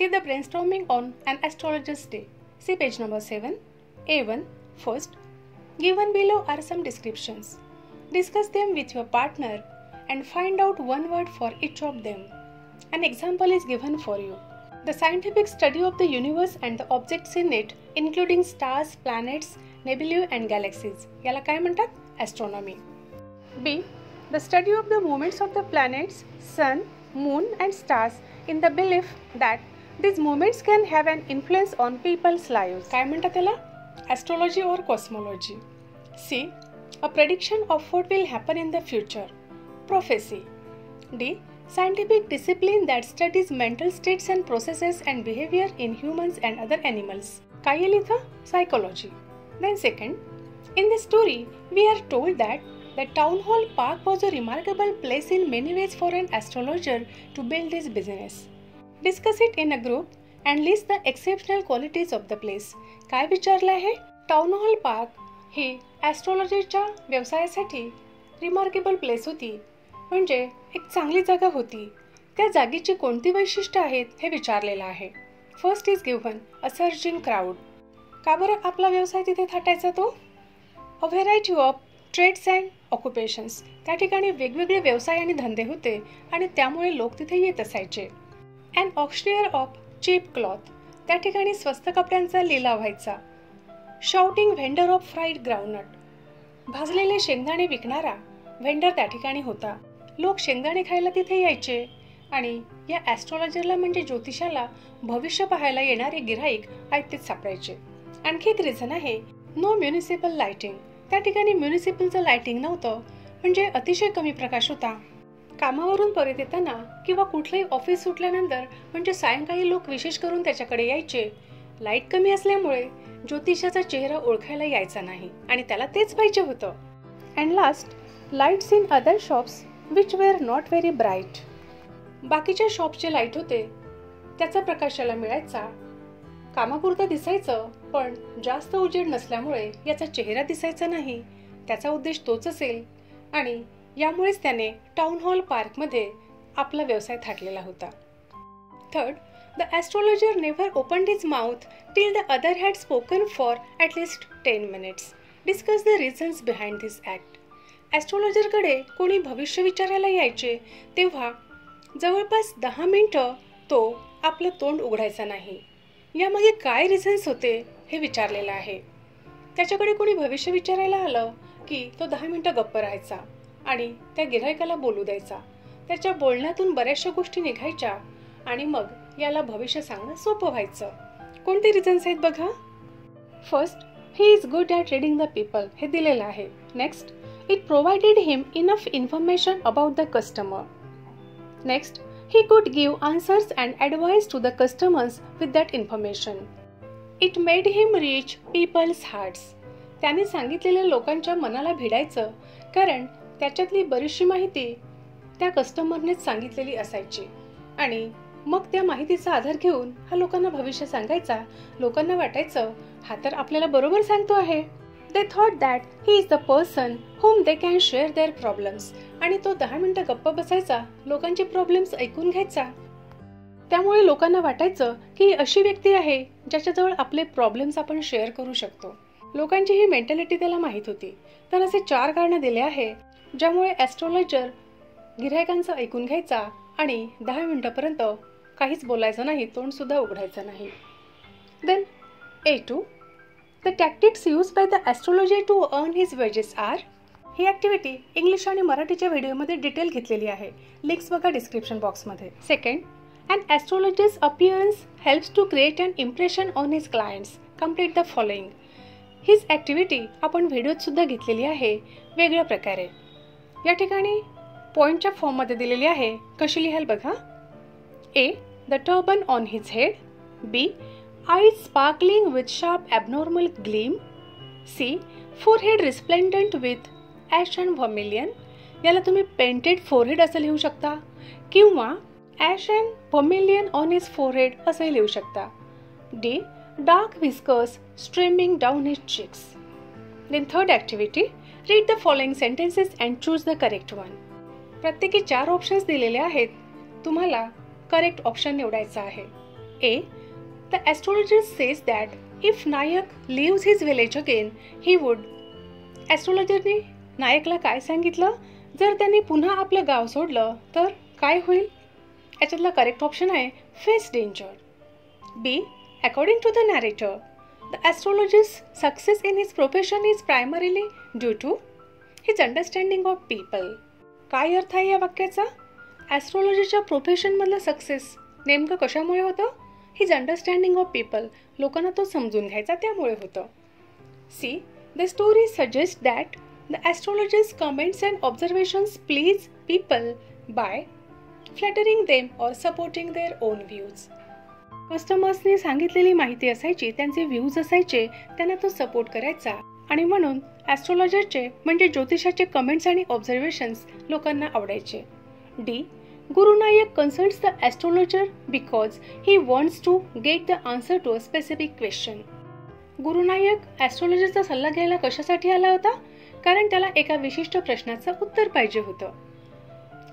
See the brainstorming on an astrologer's day. See page number 7. A1. First, given below are some descriptions. Discuss them with your partner and find out one word for each of them. An example is given for you. The scientific study of the universe and the objects in it, including stars, planets, nebulae and galaxies. याला काय म्हणतात astronomy be the study of the movements of the planets sun moon and stars in the belief that these movements can have an influence on people's lives. काय म्हणतात त्याला astrology और cosmology see a prediction of what will happen in the future. Prophecy. D. Scientific discipline that studies mental states and processes and behavior in humans and other animals. काय येईल इथं Psychology. Then second, in this story, we are told that the town hall park was a remarkable place in many ways for an astrologer to build his business. Discuss it in a group and list the exceptional qualities of the place काय विचारलं आहे? Town hall park ही ॲस्ट्रॉलॉजीच्या व्यवसायासाठी remarkable place होती. म्हणजे एक चांगली जागा होती. त्या जागेची कोणती वैशिष्ट्य आहेत हे विचारलेलं आहे. First is given a surging crowd का बरं आपला व्यवसाय तिथे थाटायचा तो? A variety of trades and occupations त्या ठिकाणी वेगवेगळे व्यवसाय आणि धंदे होते आणि त्यामुळे लोक तिथे येत असायचे. And auctioneer of cheap cloth. त्या ठिकाणी स्वस्त कपड्यांचा लिलाव व्हायचा. Shouting vendor of fried groundnut भाजलेले शेंगदाणे विकणारा व्हेंडर त्या ठिकाणी होता. लोक शेंगदाणे खायला तिथे यायचे आणि या ॲस्ट्रॉलॉजरला म्हणजे ज्योतिषाला भविष्य पाहायला येणारे गिराईक ऐकतेच सापडायचे. आणखी एक रिझन आहे नो म्युनिसिपल लायटिंग त्या ठिकाणी म्युनिसिपलचं लायटिंग नव्हतं म्हणजे अतिशय कमी प्रकाश होता. कामावरून परत येताना किंवा कुठलंही ऑफिस सुटल्यानंतर म्हणजे सायंकाळी लोक विशेष करून त्याच्याकडे यायचे. लाइट कमी असल्यामुळे ज्योतिषाचा चेहरा ओळखायला यायचा नाही आणि त्याला तेच पाहिजे होतं. And last lights in other shops which were not very bright बाकीच्या शॉपचे लाइट होते त्याचा प्रकाशाला मिळायचा. कामापुरतं दिसायचं पण जास्त उजेड नसल्यामुळे याचा चेहरा दिसायचा नाही. त्याचा उद्देश तोच असेल. आणि यामुळेच त्याने टाउन हॉल पार्कमध्ये आपला व्यवसाय थाटलेला होता. Third the astrologer never open his mouth till the other had spoken for at least ten minutes discuss the reasons behind this act ॲस्ट्रॉलॉजरकडे कोणी भविष्य विचारायला यायचे तेव्हा जवळपास दहा मिनटं तो आपलं तोंड उघडायचा नाही. यामागे काय रिझन्स होते हे विचारलेलं आहे. त्याच्याकडे कोणी भविष्य विचारायला आलं की तो दहा मिनटं गप्प राहायचा. आणि त्या गिरायकाला बोलू द्यायचा. त्याच्या बोलण्यातून बऱ्याचशा गोष्टी निघायच्या आणि मग याला भविष्य सांगणं सोपं व्हायचं. कोणते रिझन्स आहेत बघा? First he is good at reading the people हे दिलेलं आहे. Next it provided him enough information about the customer next he could give answers and advice to the customers with that information it made him reach people's hearts त्याने सांगितलेल्या लोकांच्या मनाला भिडायचं कारण त्याच्यातली बरीचशी माहिती त्या कस्टमरनेच सांगितलेली असायची. आणि मग त्या माहितीचा आधार घेऊन हा लोकांना भविष्य सांगायचा लोकांना वाटायचं हा तर आपल्याला बरोबर सांगतो आहे. They thought that he is the person whom they can share their problems आणि तो दहा मिनटं गप्प बसायचा लोकांचे प्रॉब्लेम्स ऐकून घ्यायचा. त्यामुळे लोकांना वाटायचं की ही अशी व्यक्ती आहे ज्याच्याजवळ आपले प्रॉब्लेम्स आपण शेअर करू शकतो. लोकांची ही मेंटॅलिटी त्याला माहीत होती. तर असे चार कारणं दिले आहे. ज्यामुळे ॲस्ट्रॉलॉजर गिरायकांचं ऐकून घ्यायचा आणि दहा मिनटापर्यंत काहीच बोलायचं नाही तोंडसुद्धा उघडायचं नाही. Then A to the tactics use by the astrology to earn his wages are he activity English आणि मराठीच्या व्हिडिओमध्ये डिटेल घेतलेली आहे. लिंक्स बघा डिस्क्रिप्शन बॉक्समध्ये second and astrology's appearance helps to create an impression on his clients complete the following हीच activity आपण व्हिडिओतसुद्धा घेतलेली आहे. वेगळ्या प्रकारे. या ठिकाणी पॉईंटच्या फॉर्ममध्ये दिलेली आहे. कशी लिहाल बघा. A the turban on his head B eye sparkling with sharp abnormal gleam C forehead resplendent with ash and vermilion. याला तुम्ही पेंटेड फोरहेड असं लिहू शकता. किंवा ash and vermilion on his forehead असंही लिहू शकता. D dark whiskers streaming down his cheeks then third activity read the following sentences and choose the correct one प्रत्येकी चार ऑप्शन्स दिलेले आहेत. तुम्हाला करेक्ट ऑप्शन निवडायचा आहे. A the astrologer says that if Nayak leaves his village again he would ॲस्ट्रॉलॉजरने नायकला काय सांगितलं? जर त्यांनी पुन्हा आपलं गाव सोडलं तर काय होईल? याच्यातला करेक्ट ऑप्शन आहे face danger B according to the narrator the astrologist success in his profession is primarily due to his understanding of people काय अर्थ आहे या वाक्याचा? ॲस्ट्रॉलॉजीच्या प्रोफेशनमधलं सक्सेस नेमकं कशामुळे होतं? हिज अंडरस्टँडिंग ऑफ पीपल लोकांना तो समजून घ्यायचा त्यामुळे होतं. C the story suggest that the astrologist comments and observations please people by flattering them or supporting their own views कस्टमर्सनी सांगितलेली माहिती असायची त्यांचे व्ह्यूज असायचे त्यांना तो सपोर्ट करायचा. आणि म्हणून ॲस्ट्रॉलॉजरचे म्हणजे ज्योतिषाचे कमेंट्स आणि ऑब्झर्वेशन्स लोकांना आवडायचे. D Gurunayak consults the the because he he to get the answer to a specific question Gurunayak Guru सल्ला घ्यायला कशासाठी आला होता? कारण त्याला एका विशिष्ट प्रश्नाचं उत्तर पाहिजे होतं.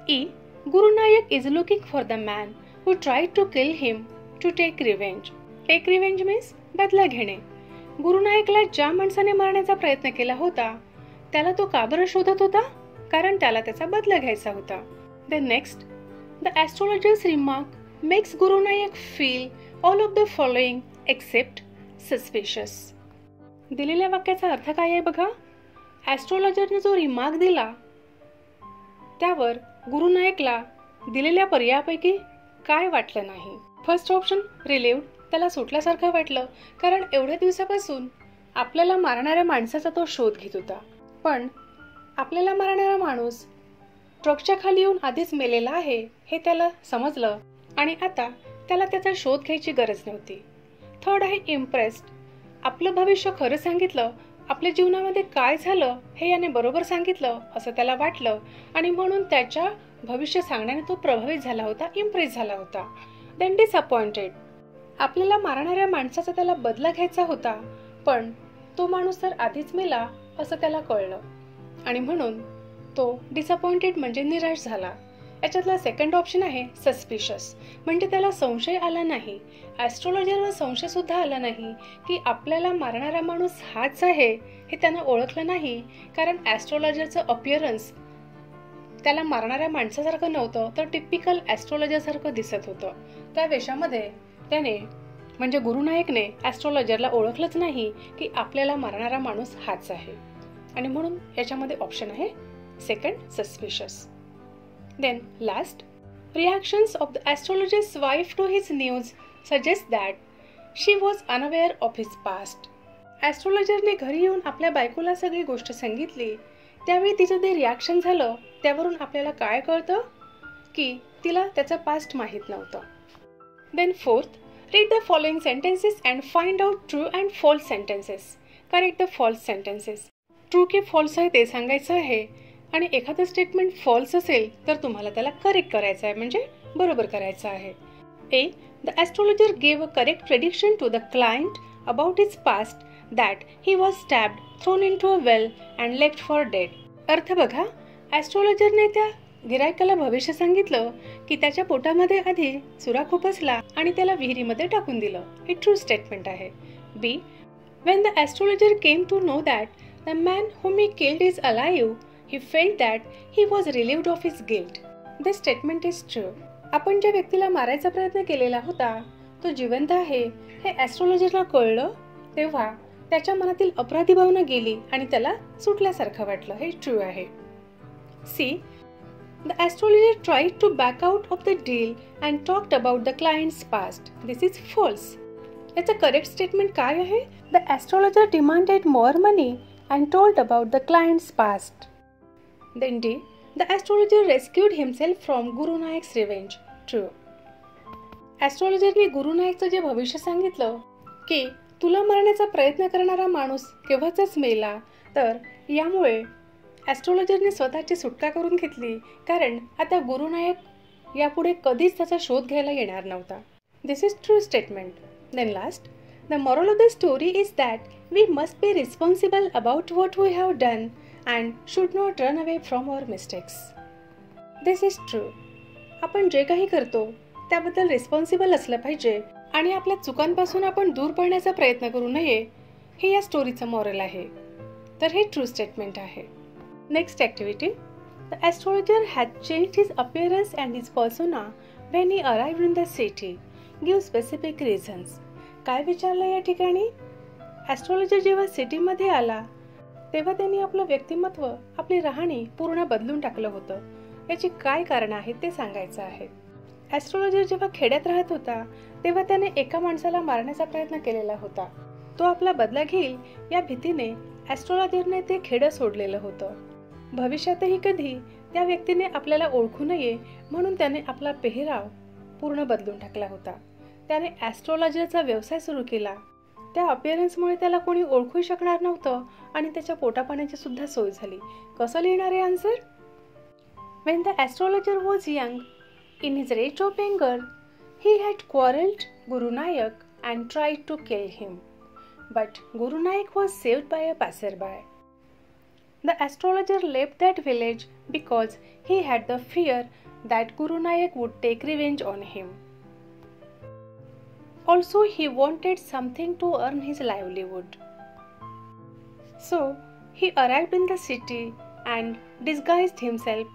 E Gurunayak is looking for the man who try to kill him to take revenge take revenge means बदला घेणे. गुरुनायकला ज्या माणसाने मारण्याचा प्रयत्न केला होता त्याला तो का बरं शोधत होता? कारण त्याला त्याचा बदला घ्यायचा होता. The next the astrologer's remark makes Gurunayak feel all of the following except except दिलेल्या वाक्याचा अर्थ काय आहे बघा? ॲस्ट्रॉलॉजरने जो रिमार्क दिला त्यावर गुरुनायकला दिलेल्या पर्यायापैकी काय वाटलं नाही? फर्स्ट ऑप्शन रिलीव्ड त्याला सुटल्यासारखं वाटलं कारण एवढ्या दिवसापासून आपल्याला मारणाऱ्या माणसाचा तो शोध घेत होता. पण आपल्याला मारणारा माणूस ट्रकच्या खाली येऊन आधीच मेलेला आहे हे त्याला समजलं. आणि आता त्याला त्याचा शोध घ्यायची गरज नव्हती. थर्ड आहे इम्प्रेस्ड आपलं भविष्य खरं सांगितलं आपल्या जीवनामध्ये काय झालं हे याने बरोबर सांगितलं असं त्याला वाटलं. आणि म्हणून त्याच्या भविष्य सांगण्याने तो प्रभावित झाला होता इम्प्रेस झाला होता. देन डिसअपॉइंटेड आपल्याला मारणाऱ्या माणसाचा त्याला बदला घ्यायचा होता पण तो माणूस तर आधीच मेला असं त्याला कळलं. आणि म्हणून तो डिसअपॉइंटेड म्हणजे निराश झाला. याच्यातला सेकंड ऑप्शन आहे सस्पिशियस म्हणजे त्याला संशय आला नाही. ॲस्ट्रॉलॉजरवर संशयसुद्धा आला नाही की आपल्याला मारणारा माणूस हाच आहे हे त्यानं ओळखलं नाही कारण ॲस्ट्रॉलॉजरचं अपिअरन्स त्याला मारणाऱ्या माणसासारखं नव्हतं तर टिपिकल ॲस्ट्रॉलॉजरसारखं दिसत होतं. त्या वेशामध्ये त्याने म्हणजे गुरुनायकने ॲस्ट्रॉलॉजरला ओळखलंच नाही की आपल्याला मारणारा माणूस हाच आहे. आणि म्हणून याच्यामध्ये ऑप्शन आहे second suspicious. Then last reactions of the astrologer's wife to his news suggest that she was unaware of his past ॲस्ट्रॉलॉजरने घरी येऊन आपल्या बायकोला सगळी गोष्ट सांगितली त्यावेळी तिचं ते रिॲक्शन झालं त्यावरून आपल्याला काय कळतं? की तिला त्याचं पास्ट माहीत नव्हतं. Then fourth read the following sentences and find out true and false sentences correct the false sentences true की फॉल्स आहे ते सांगायचं आहे. आणि एखादं स्टेटमेंट फॉल्स असेल तर तुम्हाला त्याला करेक्ट करायचं आहे म्हणजे बरोबर करायचं आहे. A the astrologer gave a correct prediction to the client about its past that he was stabbed thrown into a well and left for dead अर्थ बघा ॲस्ट्रॉलॉजरने त्या गिरायकाला भविष्य सांगितलं की त्याच्या पोटामध्ये आधी चुरा खुपसला आणि त्याला विहिरीमध्ये टाकून दिलं. हे ट्रू स्टेटमेंट आहे. B when the astrologer came to know that the man whom me killed is alive he felt that he was relieved of his guilt the statement is true आपण ज्या व्यक्तीला मारायचा प्रयत्न केलेला होता तो जिवंत आहे हे ॲस्ट्रॉलॉजरला कळलं तेव्हा त्याच्या मनातील अपराधी भावना गेली आणि त्याला सुटल्यासारखं वाटलं. हे ट्रू आहे. C the astrologer tried to back out of the deal and talked about the client's past this is false याचं करेक्ट स्टेटमेंट काय आहे? The astrologer demanded more money and told about the client's past then D the astrologer rescued himself from Gurunayak's Nayak's true True. ॲस्ट्रॉलॉजरने गुरु नायकचं जे भविष्य सांगितलं की तुला मारण्याचा प्रयत्न करणारा माणूस केव्हाच मेला? तर यामुळे ॲस्ट्रॉलॉजरने स्वतःची सुटका करून घेतली. कारण आता गुरुनायक यापुढे कधीच त्याचा शोध घ्यायला येणार नव्हता. This is true statement then last the moral of the story is that we must be responsible about what we have done and should not run away from our mistakes this is true आपण जे काही करतो त्याबद्दल responsible असलं पाहिजे. आणि आपल्या चुकांपासून आपण दूर पडण्याचा प्रयत्न करू नये हे या स्टोरीचं मॉरल आहे. तर हे ट्रू स्टेटमेंट आहे. Next activity the astrologer has change his appearance and his persona when he arrive in the city give specific reasons काय विचारलं या ठिकाणी? ॲस्ट्रॉलॉजर जेव्हा सिटीमध्ये आला तेव्हा त्यांनी आपलं व्यक्तिमत्व आपली राहणी पूर्ण बदलून टाकलं होतं. याची काय कारण आहेत ते सांगायचं आहे. ॲस्ट्रॉलॉजर जेव्हा खेड्यात राहत होता तेव्हा त्याने एका माणसाला मारण्याचा प्रयत्न केलेला होता. तो आपला बदला घेईल या भीतीने ॲस्ट्रॉलॉजरने ते खेडं सोडलेलं होतं. भविष्यातही कधी त्या व्यक्तीने आपल्याला ओळखू नये म्हणून त्याने आपला पेहराव पूर्ण बदलून टाकला होता. त्याने ॲस्ट्रॉलॉजरचा व्यवसाय सुरू केला. त्या अपिअरन्समुळे त्याला कोणी ओळखू शकणार नव्हतं आणि त्याच्या पोटापाण्याची सुद्धा सोय झाली. कसं लिहिणार आहे answer? When the astrologer was young in his rate of anger He had quarrelled Guru Nanak and tried to kill him. But Guru Nanak was saved by a passerby. The astrologer left that village because he had the fear that Guru Nanak would take revenge on him. Also, he wanted something to earn his livelihood. So, he arrived in the city and disguised himself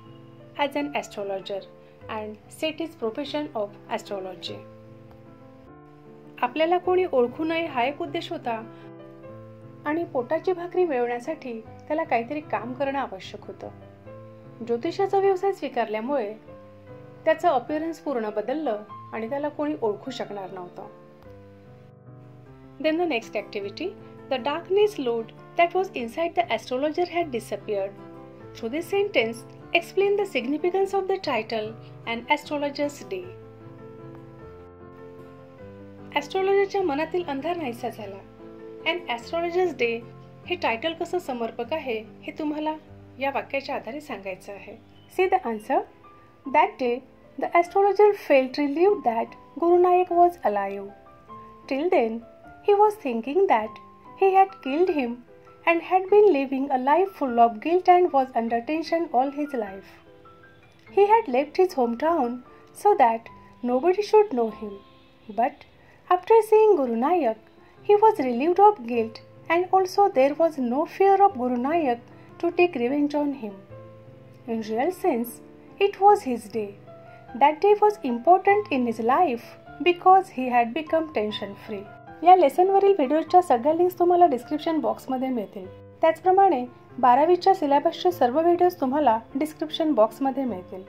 as an astrologer. And set is profession of astrology आपल्याला कोणी ओळखू नये हा एक उद्देश होता. आणि पोटाची भाकरी मिळवण्यासाठी त्याला काहीतरी काम करणं आवश्यक होतं. ज्योतिषाचा व्यवसाय स्वीकारल्यामुळे त्याचं अपिअरन्स पूर्ण बदललं आणि त्याला कोणी ओळखू शकणार नव्हतं. Then the next activity the darkness load that was inside the astrologer had disappeared through this sentence explain the significance of the title and astrologer's day. ॲस्ट्रॉलॉजरच्या मनातील अंधार नाहीसा झाला. अँड ॲस्ट्रॉलॉजर्स डे हे टायटल कसं समर्पक आहे हे तुम्हाला या वाक्याच्या आधारे सांगायचं आहे. C the answer that day the astrologer fail to live that Gurunayak was alive till then he was thinking that he had killed him and had been living a life full of guilt and was under tension all his life. He had left his hometown so that nobody should know him. But after seeing Guru Nayak, he was relieved of guilt and also there was no fear of Guru Nayak to take revenge on him. In real sense, it was his day. That day was important in his life because he had become tension free. या लेसनवरील व्हिडिओच्या सगळ्या links तुम्हाला description बॉक्समध्ये मिळतील. त्याचप्रमाणे बारावीच्या सिलेबसचे सर्व videos तुम्हाला डिस्क्रिप्शन बॉक्समध्ये मिळतील.